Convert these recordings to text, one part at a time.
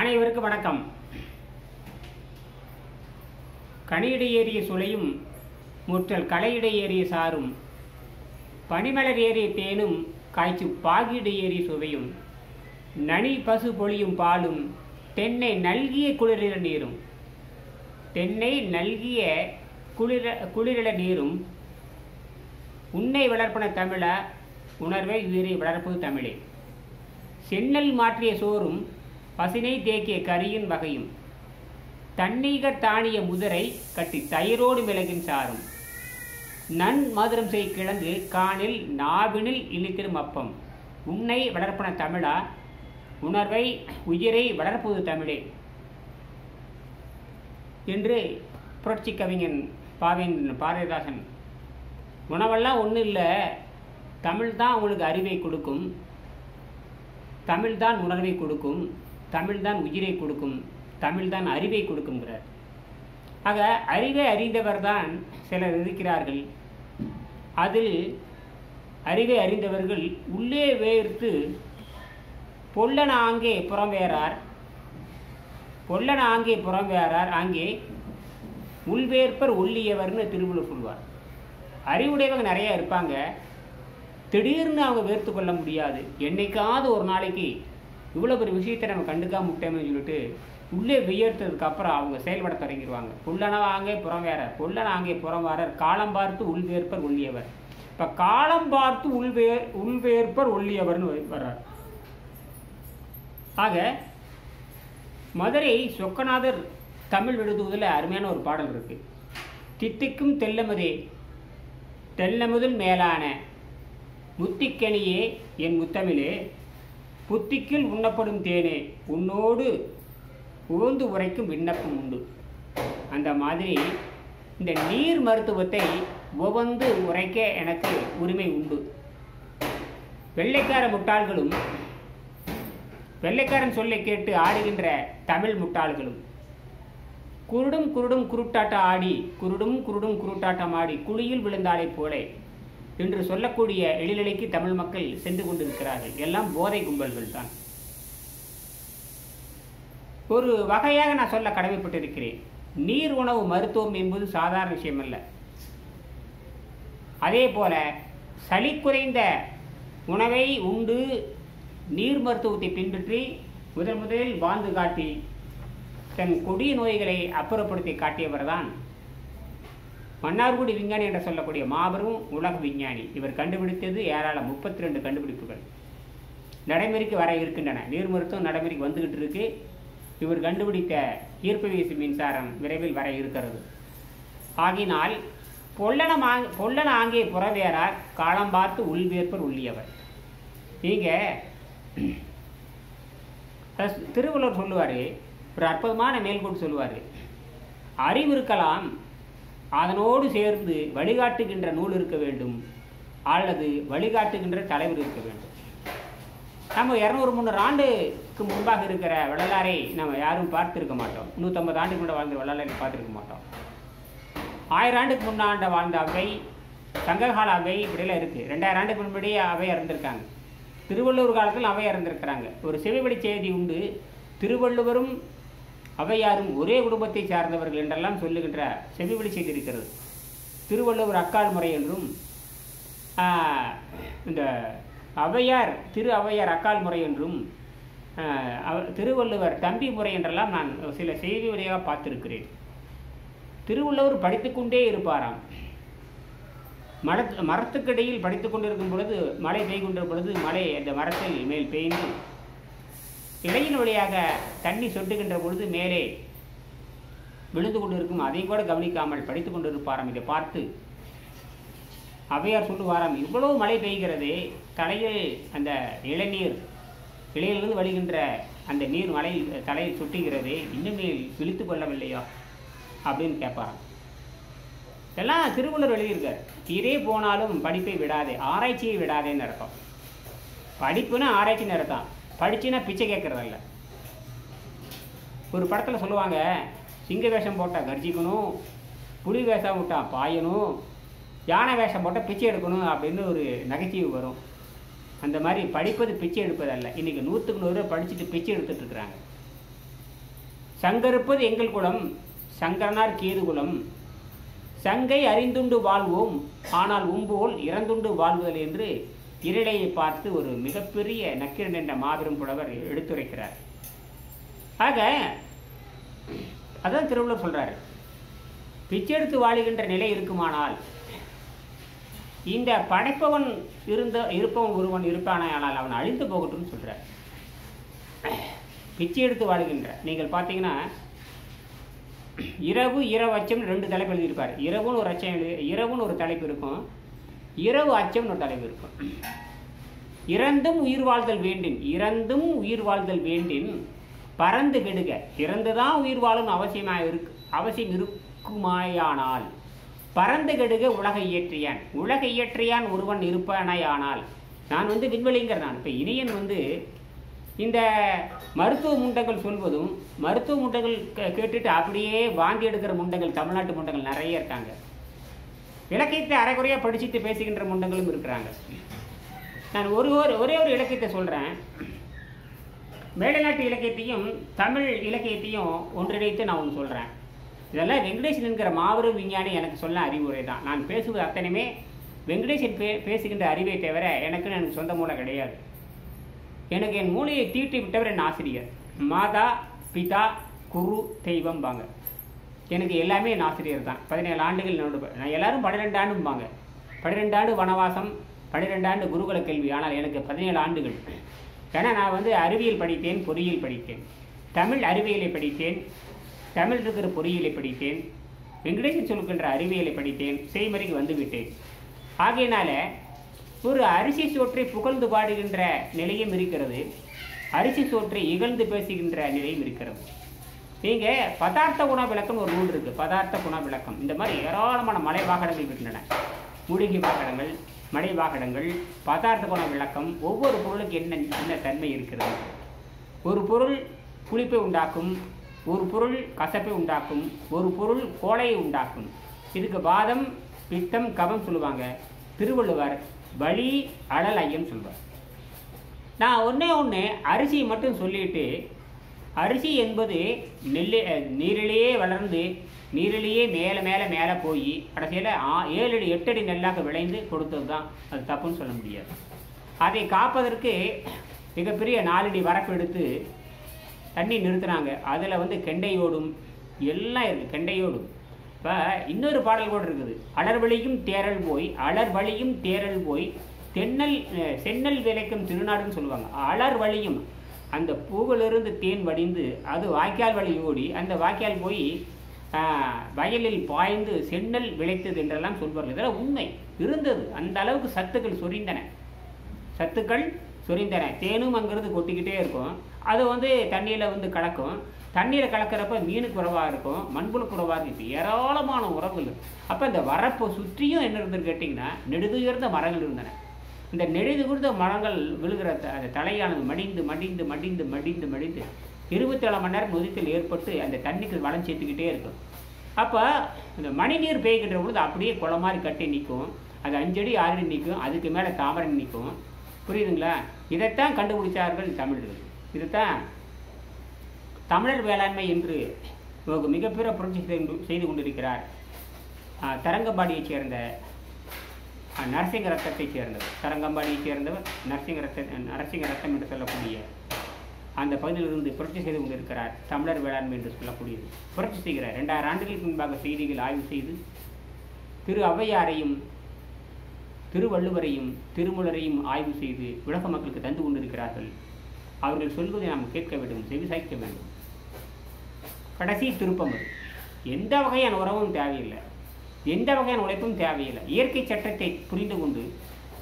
அனைவருக்கும் வணக்கம். கனியிடை ஏறிய சுளையும் முற்றல் களையிடையேறிய சாரும் பனிமலர் ஏறிய தேனும் காய்ச்சி பாகிடை ஏறிய சுவையும் நனி பசு பொழியும் பாலும் தென்னை நல்கிய குளிரில நீரும் தென்னை நல்கிய குளிர குளிரில நீரும் உன்னை வளர்ப்பன தமிழ உணர்வை உயிரை வளர்ப்பது தமிழே. சென்னல் மாற்றிய சோறும் பசினை தேக்கிய கரியின் வகையும் தண்ணீகர் தானிய முதிரை கட்டி தயிரோடு மிளகின் சாரும். நன் மதுரம் செய் கிழங்கு காணில் நாவினில் இனித்திரும் அப்பம். உன்னை வளர்ப்பன தமிழா உணர்வை உயிரை வளர்ப்பது தமிழே. என்று புரட்சி கவிஞன் பாவேந்திரன் பாரதிதாசன் உணவெல்லாம் ஒன்றும் இல்லை தமிழ் தான் உங்களுக்கு அறிவை கொடுக்கும் தமிழ் தான் உணர்வை கொடுக்கும் தமிழ்தான் உயிரை கொடுக்கும் தமிழ்தான் அறிவை கொடுக்குங்கிறார் ஆக அறிவை அறிந்தவர் தான் சிலர் இருக்கிறார்கள். அதில் அறிவை அறிந்தவர்கள் உள்ளே வேர்த்து பொல்லன ஆங்கே புறம் வேறார் பொல்லன ஆங்கே புறம் வேறார் உள்வேற்பர் ஒல்லியவர்னு திருவள்ளுவர் சொல்வார். அறிவுடையவங்க நிறையா இருப்பாங்க. திடீர்னு அவங்க வேர்த்து கொள்ள முடியாது. என்னைக்காவது ஒரு நாளைக்கு இவ்வளோ பெரிய விஷயத்தை நம்ம கண்டுக்காம விட்டோம்னு சொல்லிட்டு உள்ளே வியர்த்ததுக்கு அப்புறம் அவங்க செயல்பட தொடங்கிடுவாங்க. புல்லன ஆங்கே புறம் வேறார் புல்லன ஆங்கே புறம் வாரர் காலம் பார்த்து உள்வேற்பர் ஒல்லியவர். இப்போ காலம் பார்த்து உள்வேர் உள்வேற்பர் ஒல்லியவர்னு வர்றார். ஆக மதுரை சொக்கநாதர் தமிழ் எழுதுவதில் அருமையான ஒரு பாடல் இருக்குது தித்திக்கும் தெல்லமதே தெல்லமுதல் மேலான முத்திக்கனியே என் முத்தமிழே புத்திக்குள் உண்ணப்படும் தேனே. உன்னோடு உகந்து உரைக்கும் விண்ணப்பம் உண்டு. அந்த மாதிரி இந்த நீர் மருத்துவத்தை உவந்து உரைக்க எனக்கு உரிமை உண்டு. வெள்ளைக்கார முட்டாள்களும் வெள்ளைக்காரன் சொல்லை கேட்டு ஆடுகின்ற தமிழ் முட்டாள்களும். குருடும் குருடும் குருட்டாட்டம் ஆடி குருடும் குருடும் குருட்டாட்டம் ஆடி குழியில் விழுந்தாலே போலே. என்று சொல்லக்கூடிய எழிலலைக்கு தமிழ் மக்கள் சென்று கொண்டிருக்கிறார்கள். எல்லாம் போதை கும்பல்கள் தான். ஒரு வகையாக நான் சொல்ல கடமைப்பட்டிருக்கிறேன். நீர் உணவு மருத்துவம் என்பது சாதாரண விஷயம் அல்ல அதே போல சளி குறைந்த உணவை உண்டு நீர் மருத்துவத்தை பின்பற்றி முதல் முதலில் வாழ்ந்து காட்டி தன் கொடிய நோய்களை அப்புறப்படுத்தி காட்டியவர் தான் மன்னார்குடி விஞ்ஞானி என்று சொல்லக்கூடிய மாபெரும் உலக விஞ்ஞானி. இவர் கண்டுபிடித்தது ஏராளம் முப்பத்தி ரெண்டு கண்டுபிடிப்புகள். நடைமுறைக்கு வர இருக்கின்றன. நீர் மருத்துவம் நடைமுறைக்கு வந்துகிட்டு இருக்கு. இவர் கண்டுபிடித்த ஈர்ப்பு வீசு மின்சாரம் விரைவில் வர இருக்கிறது. ஆகினால் பொல்லன மா பொல்லன ஆங்கே புறவேறார் காலம் பார்த்து உள்வேற்பர் உள்ளியவர். நீங்கள் திருவள்ளுவர் சொல்லுவார் ஒரு அற்புதமான மேல்கோட்டு சொல்லுவார். அறிவு இருக்கலாம் அதனோடு சேர்ந்து வழிகாட்டுகின்ற நூல் இருக்க வேண்டும் அல்லது வழிகாட்டுகின்ற தலைவர் இருக்க வேண்டும். நம்ம இரநூறு முந்நூறு ஆண்டுக்கு முன்பாக இருக்கிற வள்ளலாரை நம்ம யாரும் பார்த்துருக்க மாட்டோம். நூற்றம்பது ஆண்டுக்கு முன்னாடி வாழ்ந்த வள்ளலாரை பார்த்துருக்க மாட்டோம். ஆயிரம் ஆண்டுக்கு முன்னாண்ட வாழ்ந்த அவை சங்ககால அவை இப்படிலாம் இருக்குது ரெண்டாயிரம் ஆண்டுக்கு முன்னாடியே அவை இறந்துருக்காங்க. திருவள்ளுவர் காலத்தில் அவை இறந்துருக்கிறாங்க. ஒரு செவிவழி செய்தி உண்டு. திருவள்ளுவரும் அவையாரும் ஒரே குடும்பத்தை சார்ந்தவர்கள் என்றெல்லாம் சொல்லுகின்ற செவிவழி செய்திருக்கிறது. திருவள்ளுவர் அக்கால் முறை என்றும் இந்த அவையார் திரு அவையார் அக்கால் முறை என்றும் திருவள்ளுவர் தம்பி முறை என்றெல்லாம் நான் சில செய்தி வழியாக பார்த்திருக்கிறேன். திருவள்ளுவர் படித்துக்கொண்டே இருப்பாராம். மர மரத்துக்கிடையில் படித்து கொண்டிருக்கும் பொழுது மழை பெய்து பொழுது மழை அந்த மரத்தில் மேல் பெய்ந்து இலையின் வழியாக தண்ணி சொட்டுகின்ற பொழுது மேலே விழுந்து கொண்டிருக்கும். அதையும் கூட கவனிக்காமல் படித்து கொண்டிருப்பாராம். இதை பார்த்து அவையார் சொல்லுவாராம் இவ்வளவு மழை பெய்கிறதே தலையில் அந்த இளநீர் இலையிலிருந்து வழிகின்ற அந்த நீர் மலை தலையில் சுட்டுகிறது இன்னுமே விழித்து கொள்ளவில்லையா? அப்படின்னு கேட்பாராம். இதெல்லாம் திருவள்ளுவர் எழுதியிருக்கார். கீரே போனாலும் படிப்பை விடாதே ஆராய்ச்சியை விடாதேன்னு அர்த்தம். படிப்புன்னு ஆராய்ச்சி நடத்தான் படிச்சுன்னா பிச்சை கேட்குறதில்ல ஒரு படத்தில் சொல்லுவாங்க சிங்க வேஷம் போட்டால் கர்ஜிக்கணும் புலி வேஷம் விட்டால் பாயணும் யானை வேஷம் போட்டால் பிச்சை எடுக்கணும் அப்படின்னு ஒரு நகைச்சுவை வரும். அந்த மாதிரி படிப்பது பிச்சை எடுப்பதல்ல இன்றைக்கி நூற்றுக்கு நூறு படிச்சுட்டு பிச்சை எடுத்துட்ருக்குறாங்க சங்கருப்பது எங்கள் குலம் சங்கரனார் கேது குலம். சங்கை அறிந்துண்டு வாழ்வோம் ஆனால் உம்போல் இறந்துண்டு வாழ்வதில் என்று திருடையை பார்த்து ஒரு மிகப்பெரிய நக்கீரன் என்ற மாபெரும் புலவர் எடுத்துரைக்கிறார். ஆக அதான் திருவள்ளுவர் சொல்றாரு. பிச்சை எடுத்து வாழுகின்ற நிலை இருக்குமானால் இந்த படைப்பவன் இருந்த இருப்பவன் ஒருவன் இருப்பானால் அவன் அழிந்து போகட்டும்னு சொல்கிறார் பிச்சை எடுத்து வாழுகின்ற நீங்கள் பார்த்தீங்கன்னா இரவு இரவு ரெண்டு தலைப்பு எழுதியிருப்பார். இரவுன்னு ஒரு அச்சம் எழுதி இரவுன்னு ஒரு தலைப்பு இருக்கும். இரவு அச்சம்னு ஒரு தலைப்பு இருக்கும். இறந்தும் உயிர் வாழ்தல் வேண்டின் இறந்தும் உயிர் வாழ்தல் வேண்டின் பறந்து கெடுக. இறந்துதான் உயிர் வாழும் அவசியமாக இருக்கு அவசியம் இருக்குமாயானால். பறந்து கெடுக உலக இயற்றியான். உலக இயற்றியான் ஒருவன் இருப்பானாயானால். நான் வந்து விண்வெளிங்கிற நான். இப்போ இணையன் வந்து இந்த மருத்துவ முண்டங்கள் சொல்வதும் மருத்துவ முண்டங்கள் கேட்டுட்டு அப்படியே வாந்தி எடுக்கிற முண்டங்கள் தமிழ்நாட்டு முண்டங்கள் நிறைய இருக்காங்க. இலக்கியத்தை அரைக்குறையாக படிச்சுட்டு பேசுகின்ற முண்டங்களும் இருக்கிறாங்க. நான் ஒரு ஒரு ஒரே ஒரு இலக்கியத்தை சொல்கிறேன் மேலைநாட்டு இலக்கியத்தையும் தமிழ் இலக்கியத்தையும் ஒன்றிணைத்து நான் ஒன்று சொல்கிறேன் இதெல்லாம் வெங்கடேசன் என்கிற மாபெரும் விஞ்ஞானி எனக்கு சொல்ல அறிவுரை தான். நான் பேசுவது அத்தனையுமே வெங்கடேசன் பே பேசுகின்ற அறிவை தவிர எனக்குன்னு எனக்கு சொந்த மூலம் கிடையாது. எனக்கு என் மூளையை தீட்டி விட்டவர் என் ஆசிரியர். மாதா பிதா குரு தெய்வம் வாங்க எனக்கு எல்லாமே என் ஆசிரியர் தான். பதினேழு ஆண்டுகள் என்னோட நான் எல்லாரும் பன்னிரெண்டு ஆண்டும்பாங்க. பன்னிரெண்டு ஆண்டு வனவாசம் பன்னிரெண்டு ஆண்டு குருகுல கல்வி. ஆனால் எனக்கு பதினேழு ஆண்டுகள். ஏன்னா நான் வந்து அறிவியல் படித்தேன் பொறியியல் படித்தேன். தமிழ் அறிவியலை படித்தேன். தமிழ் இருக்கிற பொறியியலை படித்தேன். வெங்கடேசன் சொல்கின்ற அறிவியலை படித்தேன். செய்முறைக்கு வந்துவிட்டேன் ஆகையினால ஒரு அரிசி சோற்றை புகழ்ந்து பாடுகின்ற நிலையும் இருக்கிறது. அரிசி சோற்றை இகழ்ந்து பேசுகின்ற நிலையும் இருக்கிறது. நீங்கள் பதார்த்த குண விளக்கம் ஒரு நூல் இருக்குது பதார்த்த குண விளக்கம் இந்த மாதிரி ஏராளமான மலை வாகனங்கள் இருக்கின்றன. மூலிகை வாகனங்கள் மலை வாகனங்கள் பதார்த்த குண விளக்கம் ஒவ்வொரு பொருளுக்கு என்ன என்ன தன்மை இருக்கிறது? ஒரு பொருள் புளிப்பை உண்டாக்கும் ஒரு பொருள் கசப்பை உண்டாக்கும் ஒரு பொருள் கோலையை உண்டாக்கும். இதுக்கு வாதம் பித்தம் கபம் சொல்லுவாங்க. திருவள்ளுவர் வலி அழல் ஐயம் சொல்வார். நான் ஒன்றே ஒன்று அரிசியை மட்டும் சொல்லிட்டு அரிசி என்பது நெல்லு நீரிலேயே வளர்ந்து நீரிலேயே மேலே மேலே மேலே போய் கடைசியில் ஏழு அடி எட்டு அடி நெல்லாக விளைந்து கொடுத்தது தான் அது தப்புன்னு சொல்ல முடியாது. அதை காப்பதற்கு மிகப்பெரிய நாலடி வரப்பு எடுத்து தண்ணி நிறுத்துனாங்க. அதில் வந்து கெண்டையோடும் எல்லாம் இருக்குது கெண்டையோடும். இப்போ இன்னொரு பாடல் கூட இருக்குது. அலர்வழியும் தேரல் போய் அலர்வழியும் தேரல் போய் தென்னல் சென்னல் விளைக்கும் திருநாடுன்னு சொல்லுவாங்க. அலர் வழியும் அந்த பூவிலிருந்து தேன் வடிந்து அது வாய்க்கால் வழி ஓடி அந்த வாய்க்கால் போய் வயலில் பாய்ந்து சென்னல் விளைத்தது என்றெல்லாம் சொல்வார்கள். இதெல்லாம் உண்மை. இருந்தது. அந்த அளவுக்கு சத்துக்கள் சொரிந்தன. சத்துக்கள் சொரிந்தன. தேனும் அங்கிருந்து கொட்டிக்கிட்டே இருக்கும். அது வந்து தண்ணியில் வந்து கலக்கும். தண்ணீரை கலக்கிறப்ப மீன் குறைவாக இருக்கும். மண்புழு குறைவாக இருக்கும். ஏராளமான உறவுகள் அப்போ இந்த வரப்பை சுற்றியும் என்ன இருந்தது கேட்டிங்கன்னா நெடுதுயர்ந்த மரங்கள் இருந்தன. இந்த நெடுதுகுர்ந்த மரங்கள் விழுகிற த- அந்த தலையானது மடிந்து மடிந்து மடிந்து மடிந்து மடிந்து இருபத்தேழு மணி நேரம் நொதித்தல் ஏற்பட்டு அந்த தண்ணிக்கு வளம் சேர்த்துக்கிட்டே இருக்கும். அப்போ இந்த மணிநீர் பெய்கின்ற பொழுது அப்படியே குளம் மாதிரி கட்டி நிற்கும். அது அஞ்சடி ஆறடி நிற்கும். அதுக்கு மேலே தாமரை நிற்கும். புரியுதுங்களா? இதைத்தான் கண்டுபிடிச்சார்கள் தமிழர்கள். இதைத்தான் தமிழர் வேளாண்மை என்று மிகப்பெரிய புரட்சி செய்து- செய்து கொண்டிருக்கிறார். தரங்கம்பாடியைச் சேர்ந்த நரசிங்க ரத்தத்தை சேர்ந்தவர். சரங்கம்பாடியை சேர்ந்தவர் நரசிங்க ரத்த நரசிங்க ரத்தம் என்று சொல்லக்கூடிய அந்த பகுதியிலிருந்து புரட்சி செய்து கொண்டிருக்கிறார் தமிழர் வேளாண்மை என்று சொல்லக்கூடியது. புரட்சி செய்கிறார். ரெண்டாயிரம் ஆண்டுகளுக்கு முன்பாக செய்திகள் ஆய்வு செய்து திரு ஔவையாரையும் திருவள்ளுவரையும் திருமுலரையும் ஆய்வு செய்து உலக மக்களுக்கு தந்து கொண்டிருக்கிறார்கள். அவர்கள் சொல்வதை நாம் கேட்க வேண்டும் செவிசாய்க்க வேண்டும். கடைசி திருப்பம் எந்த வகையான உறவும் தேவையில்லை. எந்த வகையான உழைப்பும் தேவையில்லை. இயற்கை சட்டத்தை புரிந்து கொண்டு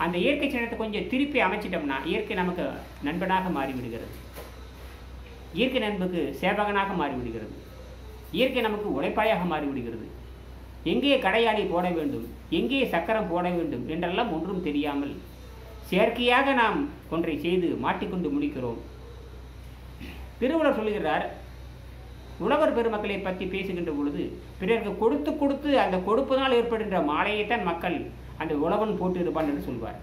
அந்த இயற்கை சட்டத்தை கொஞ்சம் திருப்பி அமைச்சிட்டோம்னா இயற்கை நமக்கு நண்பனாக மாறிவிடுகிறது. இயற்கை நண்புக்கு சேவகனாக மாறிவிடுகிறது. இயற்கை நமக்கு உழைப்பாயாக மாறிவிடுகிறது. எங்கே கடையாளி போட வேண்டும் எங்கே சக்கரம் போட வேண்டும் என்றெல்லாம் ஒன்றும் தெரியாமல் செயற்கையாக நாம் ஒன்றை செய்து மாட்டிக்கொண்டு முடிக்கிறோம். திருவள்ளுவர் சொல்லுகிறார் உழவர் பெருமக்களை பற்றி பேசுகின்ற பொழுது பிறருக்கு கொடுத்து கொடுத்து அந்த கொடுப்பதனால் ஏற்படுகின்ற மாலையைத்தான் மக்கள் அந்த உழவன் போட்டு இருப்பான் என்று சொல்வார்.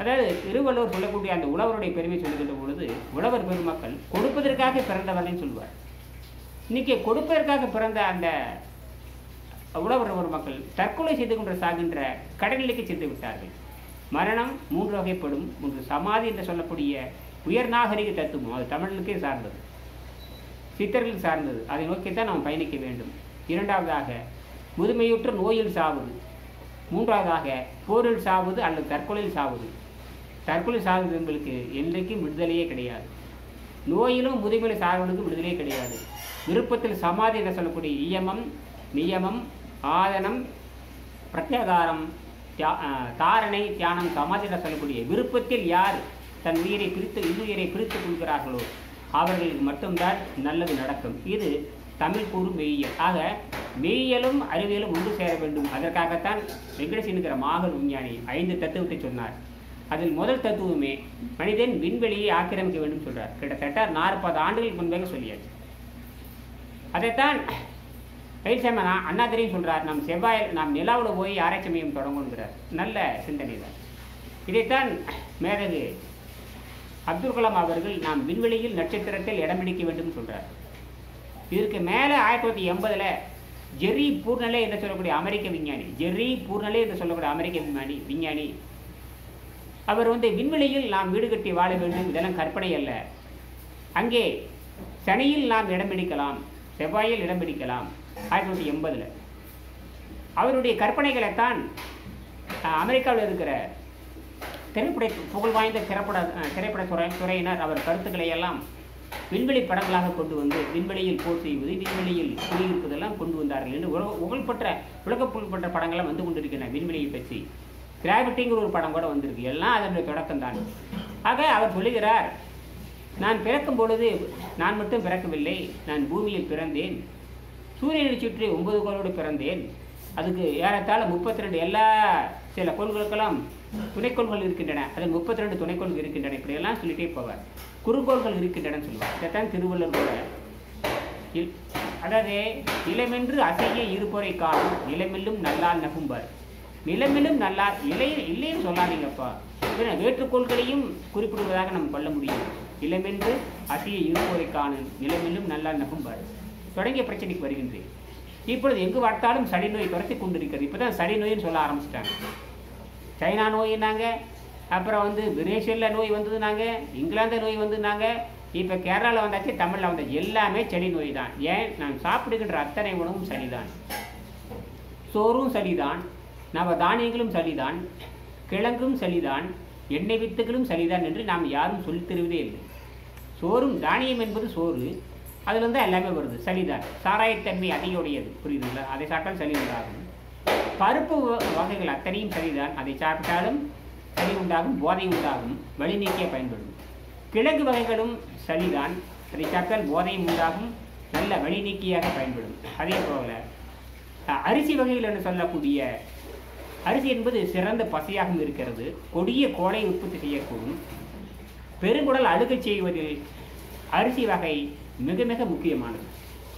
அதாவது திருவள்ளுவர் சொல்லக்கூடிய அந்த உழவருடைய பெருமை சொல்லுகின்ற பொழுது உழவர் பெருமக்கள் கொடுப்பதற்காக பிறந்தவர்கள் சொல்வார். இன்னைக்கு கொடுப்பதற்காக பிறந்த அந்த உழவர் ஒரு மக்கள் தற்கொலை செய்து கொண்டு சாகின்ற கடநிலைக்கு சென்று விட்டார்கள். மரணம் மூன்று வகைப்படும். ஒன்று சமாதி என்று சொல்லக்கூடிய உயர் நாகரிக தத்துவம் அது தமிழுக்கே சார்ந்தது. சித்தர்களுக்கு சார்ந்தது. அதை நோக்கித்தான் நாம் பயணிக்க வேண்டும். இரண்டாவதாக முதுமையுற்ற நோயில் சாவது மூன்றாவதாக போரில் சாவது அல்லது தற்கொலையில் சாவது தற்கொலை சாவது என்பதற்கு என்றைக்கும் விடுதலையே கிடையாது. நோயிலும் முதுமையில் சாவனுக்கும் விடுதலையே கிடையாது. விருப்பத்தில் சமாதி என்று சொல்லக்கூடிய இயமம் நியமம் ஆதனம் பிரத்யாகாரம் தியா- தாரணை தியானம் சமாதி என்று சொல்லக்கூடிய விருப்பத்தில் யார் தன் உயிரை பிரித்து இன்னுயிரை பிரித்துக் கொள்கிறார்களோ அவர்களுக்கு மட்டும்தான் நல்லது நடக்கும். இது தமிழ் கூறும் மெய்யியல். ஆக மெய்யியலும் அறிவியலும் ஒன்று சேர வேண்டும். அதற்காகத்தான் வெங்கடேஷ் என்கிற மாகல் விஞ்ஞானி ஐந்து தத்துவத்தை சொன்னார். அதில் முதல் தத்துவமே மனிதன் விண்வெளியை ஆக்கிரமிக்க வேண்டும் சொல்றார். கிட்டத்தட்ட நாற்பது ஆண்டுகளுக்கு முன்பாக சொல்லியாச்சு. அதைத்தான் பயிற்சியம்ம அண்ணாதிரியும் சொல்றார் நாம் செவ்வாய் நாம் நிலாவில் போய் ஆராய்ச்சி மையம் தொடங்குங்கிறார் நல்ல சிந்தனை தான் இதைத்தான் மேதகு அப்துல் கலாம் அவர்கள் நாம் விண்வெளியில் நட்சத்திரத்தில் இடம் பிடிக்க வேண்டும் சொல்கிறார் இதற்கு மேலே ஆயிரத்தி தொள்ளாயிரத்தி எண்பதில் ஜெர்ரி பூர்ணலே என்று சொல்லக்கூடிய அமெரிக்க விஞ்ஞானி ஜெர்ரி பூர்ணலே என்று சொல்லக்கூடிய அமெரிக்க விஞ்ஞானி விஞ்ஞானி. அவர் வந்து விண்வெளியில் நாம் வீடு கட்டி வாழ வேண்டும் இதெல்லாம் கற்பனை அல்ல. அங்கே சனியில் நாம் இடம் பிடிக்கலாம் செவ்வாயில் இடம் பிடிக்கலாம். ஆயிரத்தி தொள்ளாயிரத்தி எண்பதில். அவருடைய கற்பனைகளைத்தான் அமெரிக்காவில் இருக்கிற திரைப்பட புகழ் வாய்ந்த திரைப்பட திரைப்பட துறை துறையினர் அவர் கருத்துக்களை எல்லாம் விண்வெளி படங்களாக கொண்டு வந்து விண்வெளியில் போர் செய்வது விண்வெளியில் குடியிருப்பதெல்லாம் கொண்டு வந்தார்கள் என்று உலக புகழ்பெற்ற உலக புகழ்பெற்ற படங்கள்லாம் வந்து கொண்டிருக்கின்றன விண்வெளியை பற்றி. கிராவிட்டிங்கிற ஒரு படம் கூட வந்திருக்கு. எல்லாம் அதனுடைய தொடக்கம் தான். ஆக அவர் சொல்லுகிறார் நான் பிறக்கும் பொழுது நான் மட்டும் பிறக்கவில்லை நான் பூமியில் பிறந்தேன். சூரியனை சுற்றி ஒன்பது கோளோடு பிறந்தேன். அதுக்கு ஏறத்தாழ முப்பத்தி ரெண்டு எல்லா சில கோள்களுக்கெல்லாம் துணைக்கோள்கள் இருக்கின்றன. அதில் முப்பத்தி ரெண்டு துணைக்கோள்கள் இருக்கின்றன. இப்படியெல்லாம் சொல்லிட்டே போவார். குறுங்கோள்கள் இருக்கின்றன சொல்லுவார். இதைத்தான் திருவள்ளுவர் கூட அதாவது நிலமென்று அசைய இருப்பொறை காணும் நிலமில்லும் நல்லால் நகும்பர். நிலமிலும் நல்லா இலை இல்லைன்னு சொல்லாதீங்கப்பா. வேற்றுக்கோள்களையும் குறிப்பிடுவதாக நம்ம கொள்ள முடியும். நிலமென்று அசைய இருப்போரை காணும் நிலமிலும் நல்லால் நகும்பார். தொடங்கிய பிரச்சனைக்கு வருகின்றேன். இப்பொழுது எங்கு பார்த்தாலும் சளி நோய் துரத்தி கொண்டிருக்கிறது. இப்பதான் சளி நோயின்னு சொல்ல ஆரம்பிச்சிட்டாங்க. சைனா நோயினாங்க அப்புறம் வந்து பிரேசிலில் நோய் வந்ததுனாங்க இங்கிலாந்து நோய் வந்ததுனாங்க இப்போ கேரளாவில் வந்தாச்சு தமிழில் வந்தாச்சு. எல்லாமே செடி நோய் தான் ஏன்? நான் சாப்பிடுகின்ற அத்தனை உணவும் சளிதான். சோறும் சளிதான் நவ தானியங்களும் சளிதான் கிழங்கும் சளிதான் எண்ணெய் வித்துகளும் சளிதான் என்று நாம் யாரும் சொல்லித் தருவதே இல்லை. சோறும் தானியம் என்பது சோறு. அதுலேருந்து எல்லாமே வருது. சளிதான். சாராயத்தன்மை அதிகமுடையது புரியுதுங்களா? அதை சாப்பிட்டால் சளி உண்டாகும். பருப்பு வ- வகைகள் அத்தனையும் சரிதான் அதை சாப்பிட்டாலும் சளி உண்டாகும் போதை உண்டாகும் வழி நீக்கிய பயன்படும். கிழங்கு வகைகளும் சளிதான். அதை சாப்பிட்டால் போதையும் உண்டாகும் நல்ல வழி நீக்கியாக பயன்படும். அதே போல அரிசி வகைகள் என்று சொல்லக்கூடிய அரிசி என்பது சிறந்த பசையாகவும் இருக்கிறது. கொடிய கோலை உற்பத்தி செய்யக்கூடும். பெருங்குடல் அழுகச் செய்வதில் அரிசி வகை மிக மிக முக்கியமானது.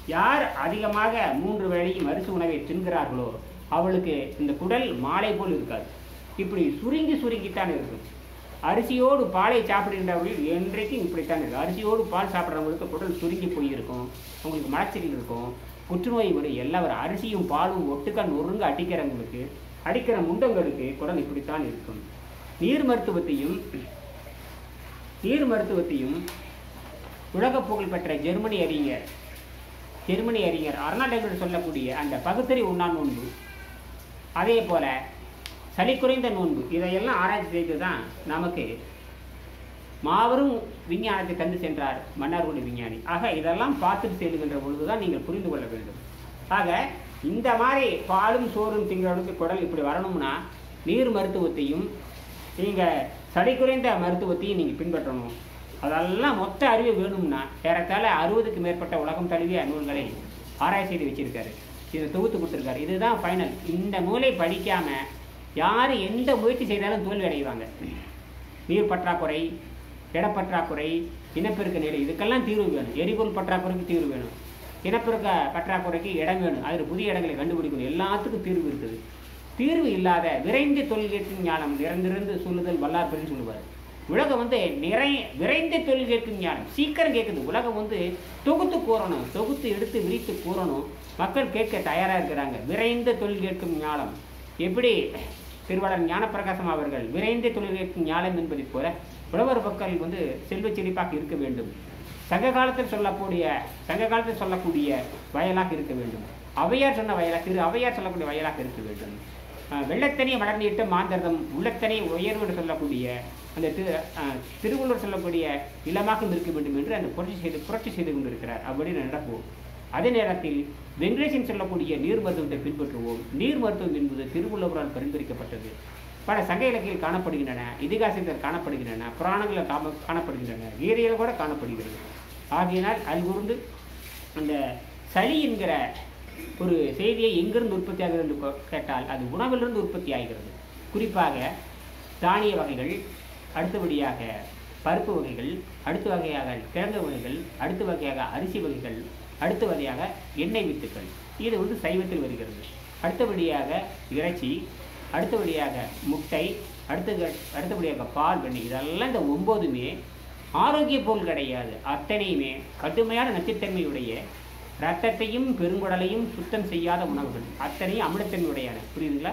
யார் அதிகமாக மூன்று வேளையும் அரிசி உணவை தின்கிறார்களோ அவளுக்கு இந்த குடல் மாலை போல் இருக்காது. இப்படி சுருங்கி சுருங்கித்தான் இருக்கும். அரிசியோடு பாலை சாப்பிடுகின்றவர்கள் என்றைக்கும் இப்படித்தான் இருக்கும். அரிசியோடு பால் சாப்பிட்றவங்களுக்கு குடல் சுருங்கி போயிருக்கும். அவங்களுக்கு மலச்சிக்கல் இருக்கும். புற்றுநோய் வரும் எல்லா வரும். அரிசியும் பாலும் ஒட்டுக்கா நொறுங்க அடிக்கிறவங்களுக்கு அடிக்கிற முண்டங்களுக்கு குடல் இப்படித்தான் இருக்கும். நீர் மருத்துவத்தையும் நீர் மருத்துவத்தையும் உலக புகழ் பெற்ற ஜெர்மனி அறிஞர் ஜெர்மனி அறிஞர் அர்னால்டர் சொல்லக்கூடிய அந்த பகுத்தறி உண்ணா நோன்பு அதே போல் சளி குறைந்த நோன்பு இதையெல்லாம் ஆராய்ச்சி செய்து தான் நமக்கு மாபெரும் விஞ்ஞானத்தை தந்து சென்றார் மன்னார்குடி விஞ்ஞானி. ஆக இதெல்லாம் பார்த்துட்டு செல்கின்ற பொழுதுதான் நீங்கள் புரிந்து கொள்ள வேண்டும். ஆக இந்த மாதிரி பாலும் சோறும் திங்கிறவனுக்கு குடல் இப்படி வரணும்னா நீர் மருத்துவத்தையும் நீங்கள் சளி குறைந்த மருத்துவத்தையும் நீங்கள் பின்பற்றணும். அதெல்லாம் மொத்த அறிவு வேணும்னா ஏறத்தாழ அறுபதுக்கு மேற்பட்ட உலகம் தழுவிய நூல்களை ஆராய்ச்சி செய்து வச்சிருக்காரு. இதை தொகுத்து கொடுத்துருக்காரு. இதுதான் ஃபைனல் இந்த நூலை படிக்காமல் யார் எந்த முயற்சி செய்தாலும் தோல்வி அடைவாங்க நீர் பற்றாக்குறை இடப்பற்றாக்குறை இனப்பெருக்க நிலை இதுக்கெல்லாம் தீர்வு வேணும். எரிபொருள் பற்றாக்குறைக்கு தீர்வு வேணும். இனப்பெருக்க பற்றாக்குறைக்கு இடம் வேணும். அதில் புதிய இடங்களை கண்டுபிடிக்கணும். எல்லாத்துக்கும் தீர்வு இருக்குது. தீர்வு இல்லாத விரைந்து தொல்கேட்கும் ஞானம் நிறைந்திருந்து சொல்லுதல் வல்லார் பெருன்னு சொல்லுவார். உலகம் வந்து நிறை விரைந்து தொழில் கேட்கும் ஞானம். சீக்கிரம் கேட்குது உலகம் வந்து தொகுத்து கூறணும் தொகுத்து எடுத்து விரித்து கூறணும் மக்கள் கேட்க தயாராக இருக்கிறாங்க. விரைந்த தொழில் கேட்கும் ஞானம். எப்படி? திருவாளர் ஞானப்பிரகாசம் அவர்கள் விரைந்த தொழில் கேட்கும் ஞானம் என்பதைப் போல உழவர் மக்கள் வந்து செல்வச் செழிப்பாக இருக்க வேண்டும். சங்க காலத்தில் சொல்லக்கூடிய சங்க காலத்தில் சொல்லக்கூடிய வயலாக இருக்க வேண்டும். அவையார் சொன்ன வயலாக திரு அவையார் சொல்லக்கூடிய வயலாக இருக்க வேண்டும். வெள்ளத்தனி வளர்ந்துட்டு மாந்தர்தம் உள்ளத்தனி உயர்வுன்னு சொல்லக்கூடிய அந்த திரு திருவள்ளுவர் சொல்லக்கூடிய இளமாக இருக்க வேண்டும் என்று அந்த புரட்சி செய்து புரட்சி செய்து கொண்டிருக்கிறார். அப்படின்னு நடப்போம். அதே நேரத்தில் வெங்கடேசன் சொல்லக்கூடிய நீர் மருத்துவத்தை பின்பற்றுவோம். நீர் மருத்துவம் என்பது திருவள்ளுவரால் பரிந்துரைக்கப்பட்டது. பல சங்க இலக்கியில் காணப்படுகின்றன இதிகாசத்தில் காணப்படுகின்றன புராணங்களில் காம காணப்படுகின்றன கீரையில் கூட காணப்படுகிறது. ஆகையினால் அது அந்த சளி என்கிற ஒரு செய்தியை எங்கிருந்து உற்பத்தி ஆகிறது என்று கேட்டால் அது உணவிலிருந்து உற்பத்தி ஆகிறது. குறிப்பாக தானிய வகைகள் அடுத்தபடியாக பருப்பு வகைகள் அடுத்த வகையாக கிழங்கு வகைகள் அடுத்த வகையாக அரிசி வகைகள் அடுத்த எண்ணெய் வித்துக்கள். இது வந்து சைவத்தில் வருகிறது. அடுத்தபடியாக இறைச்சி அடுத்தபடியாக முட்டை அடுத்த அடுத்தபடியாக பால் வெண்ணெய். இதெல்லாம் இந்த ஒம்போதுமே ஆரோக்கிய பொருள் கிடையாது. அத்தனையுமே கடுமையான நச்சுத்தன்மையுடைய ரத்தத்தையும் பெருங்குடலையும் சுத்தம் செய்யாத உணவுகள். அத்தனையும் அமிலத்தன்மையுடையான. புரியுதுங்களா?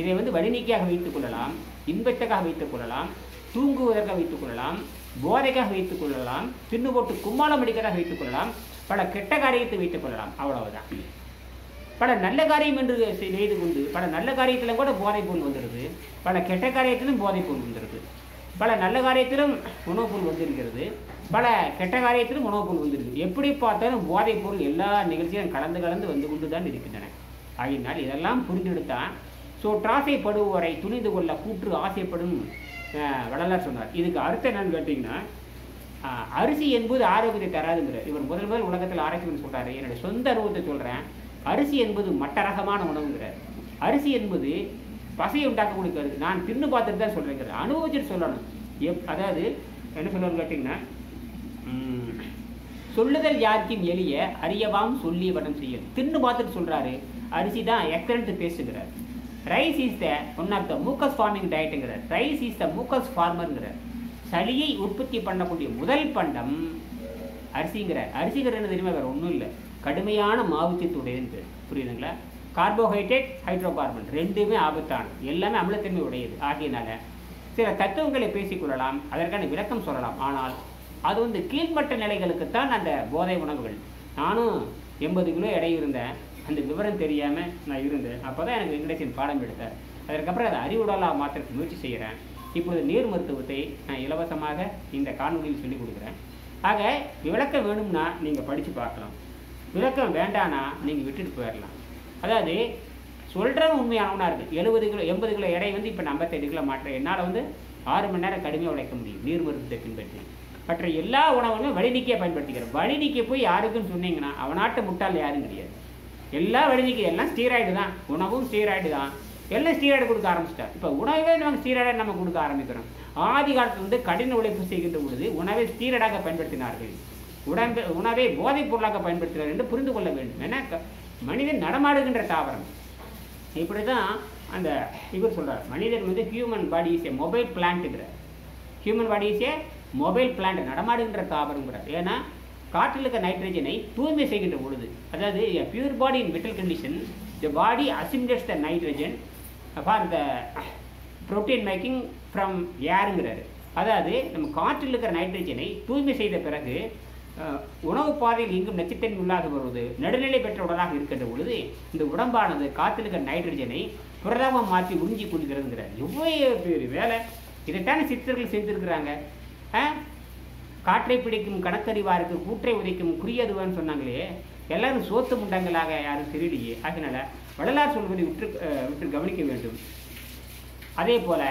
இதை வந்து வடிநீக்கியாக வைத்துக் கொள்ளலாம் இன்பத்துக்காக வைத்துக் கொள்ளலாம் தூங்குவதற்காக வைத்துக் கொள்ளலாம் போதைக்காக வைத்துக் கொள்ளலாம் தின்னு போட்டு கும்மாளம் அடிக்கிறதாக வைத்துக் கொள்ளலாம் பல கெட்ட காரியத்தை வைத்துக் கொள்ளலாம். அவ்வளவுதான். பல நல்ல காரியம் என்று செய்- செய்து கொண்டு பல நல்ல காரியத்திலும் கூட போதை பொருள் வந்துடுது பல கெட்ட காரியத்திலும் போதை பொருள் வந்துடுது பல நல்ல காரியத்திலும் உணவுப் பொருள் வந்திருக்கிறது. பல கெட்ட காரியத்திலும் உணவுப் பொருள் வந்திருக்கு எப்படி பார்த்தாலும் போதைப் பொருள் எல்லா நிகழ்ச்சியிலும் கலந்து கலந்து வந்து கொண்டு தான் இருக்கின்றன. ஆகினால் இதெல்லாம் புரிந்தெடுத்தான் ஸோ படுவோரை துணிந்து கொள்ள கூற்று ஆசைப்படும் அஹ், வள்ளலார் சொன்னார். இதுக்கு அர்த்தம் என்னன்னு கேட்டிங்கன்னா அரிசி என்பது ஆரோக்கியத்தை தராதுங்கிற இவர் முதல் முதல் உலகத்தில் ஆராய்ச்சி சொல்கிறாரு என்னுடைய சொந்த அனுபவத்தை சொல்கிறேன் அரிசி என்பது மற்ற ரகமான உணவுங்கிறார். அரிசி என்பது பசையை உண்டாக்கக்கூடிய கருது நான் தின்னு பார்த்துட்டு தான் சொல்றேங்கிற அனுபவிச்சுட்டு சொல்லணும். எப் அதாவது என்ன சொல்லணும்னு கேட்டிங்கன்னா சொல்லுதல் யாருக்கும் எளிய அறியவாம் சொல்லி வடம் செய்யல் தின்னு பார்த்துட்டு சொல்கிறாரு அரிசி தான் எக்ஸலண்ட் பேசுகிறார் rice is the one of the mucus forming டயட்டுங்கிறார் rice is the mucus ஃபார்மருங்கிறார் சளியை உற்பத்தி பண்ணக்கூடிய முதல் பண்டம் அரிசிங்கிறார் அரிசிங்கிறது என்ன தெரியுமா? வேறு ஒன்றும் இல்லை. கடுமையான மாவுச்சத்துடையது புரியுதுங்களா? கார்போஹைட்ரேட் ஹைட்ரோ கார்பன் ரெண்டுமே ஆபத்தானது. எல்லாமே அமிலத்தன்மை உடையது. ஆகியனால சில தத்துவங்களை பேசிக்கொள்ளலாம் அதற்கான விளக்கம் சொல்லலாம். ஆனால் அது வந்து கீழ்மட்ட நிலைகளுக்குத்தான் அந்த போதை உணவுகள். நானும் எண்பது கிலோ எடை இருந்தேன். அந்த விவரம் தெரியாமல் நான் இருந்தேன். அப்போ தான் எனக்கு வெங்கடேசன் பாடம் எடுத்தார். அதற்கப்புறம் அதை அறிவுடலாக மாற்றுறதுக்கு முயற்சி செய்கிறேன். இப்பொழுது நீர் மருத்துவத்தை நான் இலவசமாக இந்த காணொலியில் சொல்லிக் கொடுக்குறேன். ஆக விளக்கம் வேணும்னா நீங்கள் படித்து பார்க்கலாம். விளக்கம் வேண்டானா நீங்கள் விட்டுட்டு போயிடலாம். அதாவது சொல்கிறவன் உண்மையானவனாக இருக்குது எழுபது கிலோ எண்பது கிலோ எடை வந்து இப்போ ஐம்பத்தெட்டு கிலோ மாற்றேன் என்னால் வந்து ஆறு மணி நேரம் கடுமையாக உழைக்க முடியும். நீர் மருத்துவத்தை பின்பற்றி. மற்ற எல்லா உணவுமே வழிநீக்கியை பயன்படுத்திக்கிறேன் வழிநீக்கி போய் யாருக்குன்னு சொன்னீங்கன்னா அவனாட்டு முட்டாள் யாரும் கிடையாது எல்லா வழிநீக்கி எல்லாம் ஸ்டீராய்டு தான். உணவும் ஸ்டீராய்டு தான். எல்லாம் ஸ்டீராய்டு கொடுக்க ஆரம்பிச்சிட்டா இப்போ உணவே நம்ம ஸ்டீராய்டாக நம்ம கொடுக்க ஆரம்பிக்கிறோம். ஆதி காலத்திலிருந்து கடின உழைப்பு செய்கின்ற பொழுது உணவை ஸ்டீராய்டாக பயன்படுத்தினார்கள். உடம்பு உணவை போதைப் பொருளாக பயன்படுத்தினார் என்று புரிந்து கொள்ள வேண்டும். ஏன்னா மனிதன் நடமாடுகின்ற தாவரம். இப்படி தான் அந்த இவர் சொல்கிறார் மனிதன் வந்து human body is a mobile பிளான்ட்டுங்கிறார் human body is a mobile plant நடமாடுகின்ற தாவரங்கிறார் ஏன்னா காற்றில் இருக்க நைட்ரஜனை தூய்மை செய்கின்ற பொழுது அதாவது pure body in metal condition the body assimilates the nitrogen for the protein making from ஏருங்கிறாரு அதாவது நம்ம காற்றில் இருக்கிற நைட்ரஜனை தூய்மை செய்த பிறகு உணவு பாதையில் எங்கும் நச்சுத்தன்மை இல்லாத வருவது நடுநிலை பெற்ற உடலாக இருக்கின்ற பொழுது இந்த உடம்பானது காற்றில் இருக்கிற நைட்ரஜனை புரதமாக மாற்றி உறிஞ்சி கொள்கிறதுங்கிறார். எவ்வளோ பேர் வேலை. இதைத்தானே சித்தர்கள் செஞ்சிருக்கிறாங்க காற்றை பிடிக்கும் கணக்கறிவாருக்கு கூற்றை உதைக்கும் குறியதுவான்னு சொன்னாங்களே. எல்லாரும் சோத்து முண்டங்களாக யாரும் திருடியே அதனால வள்ளலார் சொல்வதை உற்று விட்டு கவனிக்க வேண்டும். அதே போல்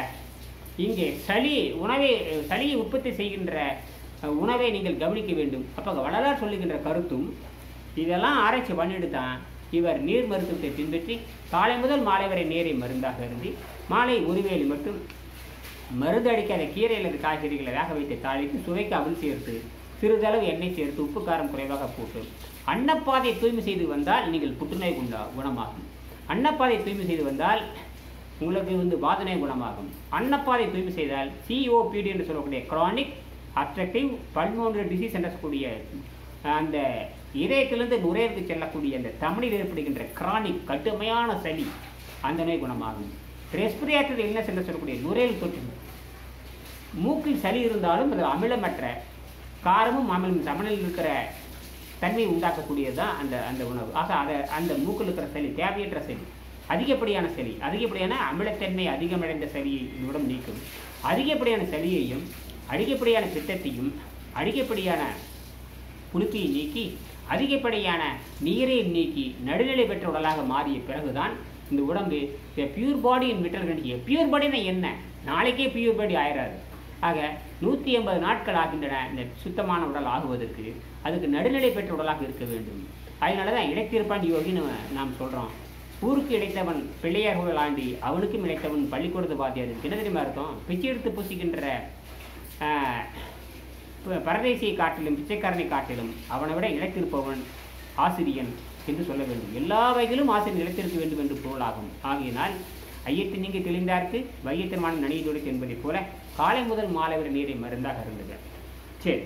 இங்கே சளி உணவை சளியை உற்பத்தி செய்கின்ற உணவை நீங்கள் கவனிக்க வேண்டும். அப்போ வள்ளலார் சொல்லுகின்ற கருத்தும் இதெல்லாம் ஆராய்ச்சி பண்ணிட்டு தான் இவர் நீர் மருத்துவத்தை பின்பற்றி காலை முதல் மாலை வரை நீரை மருந்தாக இருந்து மாலை ஒருவேளை மட்டும் மருந்து அடிக்காத கீரை அல்லது காய்கறிகளை வேக வைத்து தாளித்து சுவைக்கு அவல் சேர்த்து சிறிதளவு எண்ணெய் சேர்த்து உப்பு காரம் குறைவாக போட்டு அன்னப்பாதை தூய்மை செய்து வந்தால் நீங்கள் புற்றுநோய் குண்டா குணமாகும். அன்னப்பாதை தூய்மை செய்து வந்தால் உங்களுக்கு வந்து வாதனை குணமாகும். அன்னப்பாதை தூய்மை செய்தால் சிஓபிடி என்று சொல்லக்கூடிய chronic அப்ஜெக்டிவ் பல்மோனரி டிசீஸ் என்று சொல்லக்கூடிய அந்த இதயத்திலிருந்து நுரையீரலுக்கு செல்லக்கூடிய அந்த தமிழில் ஏற்படுகின்ற கிரானிக் கடுமையான சளி அந்த நோய் குணமாகும். ரெஸ்பிரேட்டரி இல்னஸ் என்று சொல்லக்கூடிய நுரையல் தொற்று. மூக்கில் சளி இருந்தாலும் அது அமிலமற்ற காரமும் அமிலம் சமநிலையில் இருக்கிற தன்மை உண்டாக்கக்கூடியது தான் அந்த அந்த உணவு. ஆக அதை அந்த மூக்கில் இருக்கிற சளி தேவையற்ற சளி அதிகப்படியான சளி அதிகப்படியான அமிலத்தன்மை அதிகமடைந்த சளியை இதனுடன் நீக்கும். அதிகப்படியான சளியையும் அதிகப்படியான பித்தத்தையும் அதிகப்படியான புழுக்கையை நீக்கி அதிகப்படியான நீரை நீக்கி நடுநிலை பெற்ற உடலாக மாறிய பிறகுதான் இந்த உடம்பு pure body in vital pure பாடினா என்ன? நாளைக்கே பியூர் பாடி ஆயிடாது ஆக நூற்றி எண்பது நாட்கள் ஆகின்றன இந்த சுத்தமான உடல் ஆகுவதற்கு அதுக்கு நடுநிலை பெற்ற உடலாக இருக்க வேண்டும். அதனால தான் இடைத்திருப்பான் யோகின்னு நாம் சொல்கிறோம் ஊருக்கு இழைத்தவன் பிள்ளையார்கள் ஆண்டி அவனுக்கும் இழைத்தவன் பள்ளிக்கூடத்து பாத்தியார் என்ன தெரியுமா அர்த்தம்? பிச்சை எடுத்து பூசிக்கின்ற ப- பரதேசியை காட்டிலும் பிச்சைக்காரனை காட்டிலும் அவனை விட இழைத்திருப்பவன் ஆசிரியன் என்று சொல்ல வேண்டும். எல்லா வகையிலும் ஆசிரியர் இழைத்திருக்க வேண்டும் என்று பொருளாகும் ஆகையினால் ஐயத்தின் நீங்க தெளிந்தார்க்கு வையத்திற்மான நனியதோடு என்பதைப் போல காலை முதல் மாலை வரை நீரை மருந்தாக இருந்தது சரி.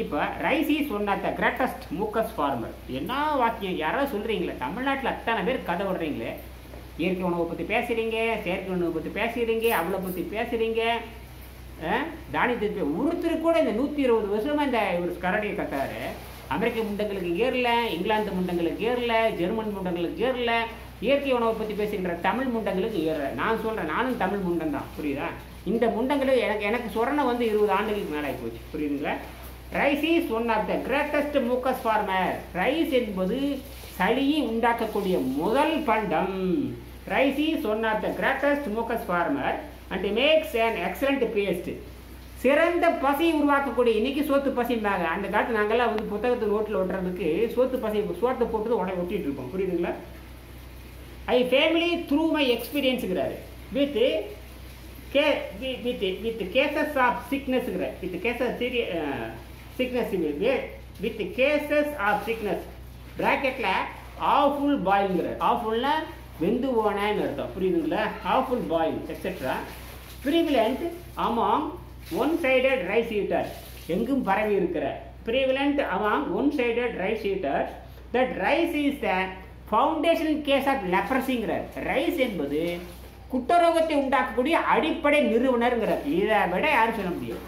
இப்போ rice is one of the greatest mucus former என்ன வாக்கியம்? யாராவது சொல்கிறீங்களே தமிழ்நாட்டில் அத்தனை பேர் கதை விடுறீங்களே. இயற்கை உணவை பற்றி பேசுகிறீங்க செயற்கை உணவை பற்றி பேசுகிறீங்க அவளை பற்றி பேசுகிறீங்க தானியத்தை ஒருத்தர் கூட இந்த நூற்றி இருபது வருஷமாக இந்த இவர் கரடியை கத்தாரு. அமெரிக்க முண்டங்களுக்கு ஏறல இங்கிலாந்து முண்டங்களுக்கு ஏறல ஜெர்மன் முண்டங்களுக்கு ஏறல இயற்கை உணவை பற்றி பேசுகின்ற தமிழ் முண்டங்களுக்கு ஏறல நான் சொல்கிறேன் நானும் தமிழ் முண்டன் தான் புரியுதா? இந்த முண்டங்களுக்கு எனக்கு எனக்கு சொரணை வந்து இருபது ஆண்டுகளுக்கு மேலே ஆகி போச்சு புரியுதுங்களா? Rice is one of the greatest mucus former rice என்பது சளியை உண்டாக்கக்கூடிய முதல் பண்டம். Rice is one of the greatest mucus former and makes and excellent paste சிறந்த பசையை உருவாக்கக்கூடிய இன்னைக்கு சோத்து பசைம்பாங்க. அந்த காலத்து நாங்கள்லாம் வந்து புத்தகத்தை நோட்டில் ஒட்டுறதுக்கு சோத்து பசை சோத்தை போட்டு உடனே ஒட்டிட்டு இருப்போம். புரியுதுங்களா? ஐ ஃபேமிலி த்ரூ மை எக்ஸ்பீரியன்ஸுங்கிறாரு with K with with cases of சிக்னஸ்ங்கிற வித் கேசஸ் சீரிய sickness with cases of sickness ப்ராக்கெட்டில் ஆஃபுல் பாயில்ங்கிற ஆஃபுல்னா வெந்து போனேன்னு அர்த்தம். புரியுதுங்களா? Awful boil etcetera prevalent among one sided rice eater எங்கும் பரவி இருக்கிற. Prevalent among one sided rice eater that rice is the foundation cause of லெப்ரஸிங்கிறார் rice என்பது குட்டரோகத்தை உண்டாக்கக்கூடிய அடிப்படை நிறுவனருங்கிறார். இதை விட யாரும் சொல்ல முடியாது.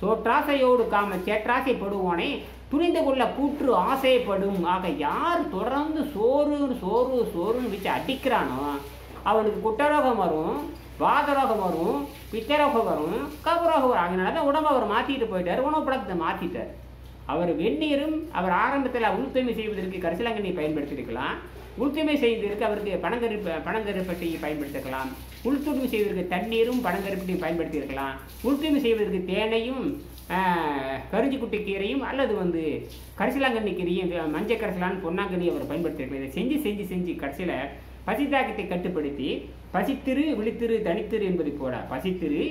சோற்றாசையோடு காம சேற்றாசைப்படுவோனே துணிந்து கொள்ள கூற்று ஆசைப்படும். ஆக யார் தொடர்ந்து சோறு சோறு சோறுன்னு வச்சு அடிக்கிறானோ அவனுக்கு குட்டரோகம் வரும் வாதரோகம் வரும் பித்தரோகம் வரும் கபரோகம் வரும். அதனால தான் உடம்பை அவர் மாற்றிட்டு போயிட்டார் உணவு பழக்கத்தை மாற்றிட்டார் அவர் வெந்நீரும் அவர் ஆரம்பத்தில் உள்தூய்மை செய்வதற்கு கரிசலாங்கண்ணியை பயன்படுத்தியிருக்கலாம். உள்துமை செய்வதற்கு அவருக்கு பனங்கருப்பு பனங்கருப்பட்டியை பயன்படுத்திருக்கலாம். உள்துமை செய்வதற்கு தண்ணீரும் பனங்கருப்பட்டியும் பயன்படுத்தியிருக்கலாம். உள்துமை செய்வதற்கு தேனையும் கருஞ்சிக்குட்டி கீரையும் அல்லது வந்து கரிசலாங்கண்ணி கீரையும் மஞ்சள் கரிசலான் பொன்னாங்கண்ணி அவர் பயன்படுத்தியிருக்கலாம். இதை செஞ்சு செஞ்சு செஞ்சு கடைசியில் பசித்தாக்கத்தை கட்டுப்படுத்தி பசித்திரு விழித்திரு தனித்திரு என்பதை போல பசித்திரு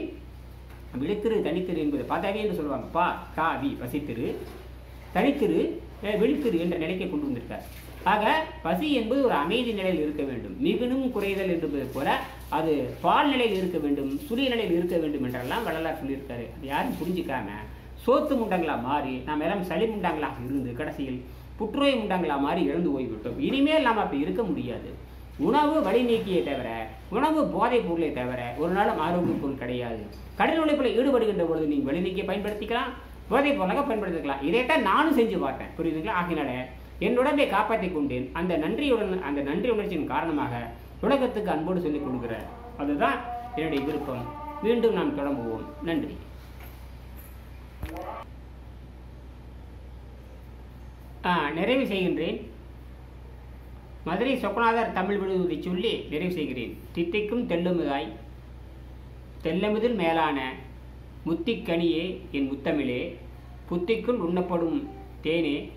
விழித்திரு தனித்திரு என்பது பதவி என்று சொல்லுவாங்க. பா காவி பசித்திரு தனித்திரு விழித்திரு என்ற நிலைக்கு கொண்டு வந்திருக்கார். ஆக பசி என்பது ஒரு அமைதி நிலையில் இருக்க வேண்டும். மிகுனும் குறைதல் என்பது போல அது பால் நிலையில் இருக்க வேண்டும் சுழி நிலையில் இருக்க வேண்டும் என்றெல்லாம் வள்ளலார் சொல்லியிருக்காரு. அது யாரும் புரிஞ்சுக்காம சோத்து முண்டங்களா மாறி நாம் எல்லாம் சளி முண்டங்களாக இருந்து கடைசியில் புற்றுநோய் முண்டங்களா மாறி இழந்து போய்விட்டோம். இனிமேல் நாம் அப்படி இருக்க முடியாது. உணவு வழி நீக்கியே தவிர உணவு போதைப் பொருளை தவிர ஒரு நாளும் ஆரோக்கிய பொருள் கிடையாது. கடல் உழைப்பில் ஈடுபடுகின்ற பொழுது நீங்கள் வழி நீக்கியை பயன்படுத்திக்கலாம் போதைப் பொருளாக பயன்படுத்திக்கலாம். இதைத்தான் நானும் செஞ்சு பார்த்தேன். புரியுதுங்களா? ஆகினால என் உடம்பை காப்பாற்றிக் கொண்டேன். அந்த நன்றியுடன் அந்த நன்றி உணர்ச்சியின் காரணமாக உலகத்துக்கு அன்போடு சொல்லிக் கொடுக்குற அதுதான் என்னுடைய விருப்பம். மீண்டும் நாம் தொடங்குவோம். நன்றி. ஆ, நிறைவு செய்கின்றேன். மதுரை சொக்கநாதர் தமிழ் விடுவதை சொல்லி நிறைவு செய்கிறேன். தித்திக்கும் தெல்லுமுதாய் தெல்லமுதில் மேலான முத்திக்கனியே என் முத்தமிழே புத்திக்குள் உண்ணப்படும் தேனே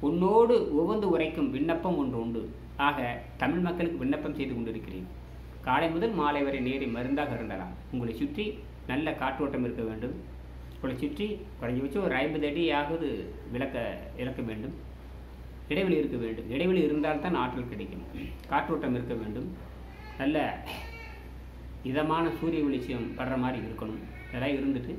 உன்னோடு உவந்து உரைக்கும் விண்ணப்பம் ஒன்று உண்டு. ஆக தமிழ் மக்களுக்கு விண்ணப்பம் செய்து கொண்டிருக்கிறேன். காலை முதல் மாலை வரை நேரை மருந்தாக இருந்தலாம். உங்களை சுற்றி நல்ல காற்றோட்டம் இருக்க வேண்டும். உங்களை சுற்றி குறைஞ்சபட்சம் ஒரு ஐம்பது அடியாவது விளக்க இழக்க வேண்டும். இடைவெளி இருக்க வேண்டும். இடைவெளி இருந்தால்தான் ஆற்றல் கிடைக்கும். காற்றோட்டம் இருக்க வேண்டும். நல்ல இதமான சூரிய வெளிச்சம் படுற மாதிரி இருக்கணும். இதெல்லாம் இருந்துட்டு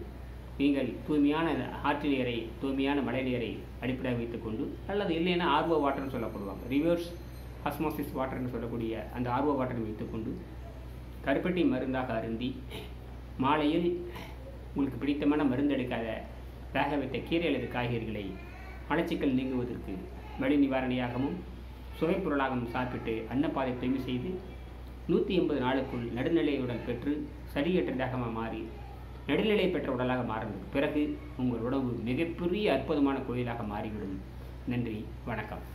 நீங்கள் தூய்மையான ஆற்று நீரை தூய்மையான மழை நீரை அடிப்படையாக வைத்துக்கொண்டு அல்லது இல்லைன்னா ஆர்வ வாட்டர்னு சொல்லப்படுவாங்க. ரிவர்ஸ் ஆஸ்மோசிஸ் வாட்டர்னு சொல்லக்கூடிய அந்த ஆர்வ வாட்டரை வைத்துக்கொண்டு கருப்பட்டி மருந்தாக அருந்தி மாலையில் உங்களுக்கு பிடித்தமான மருந்து எடுக்காத வேக வைத்த கீரை அல்லது காய்கறிகளை மலச்சிக்கல் நீங்குவதற்கு வலி நிவாரணியாகவும் சுவைப்பொருளாகவும் சாப்பிட்டு அன்னப்பாதை தூய்மை செய்து நூற்றி எண்பது நாளுக்குள் நடுநிலையுடன் பெற்று சரியற்றதாக மாறி நடுநிலை பெற்ற உடலாக மாறும். பிறகு உங்கள் உணவு மிகப்பெரிய அற்புதமான கோயிலாக மாறிவிடும். நன்றி வணக்கம்.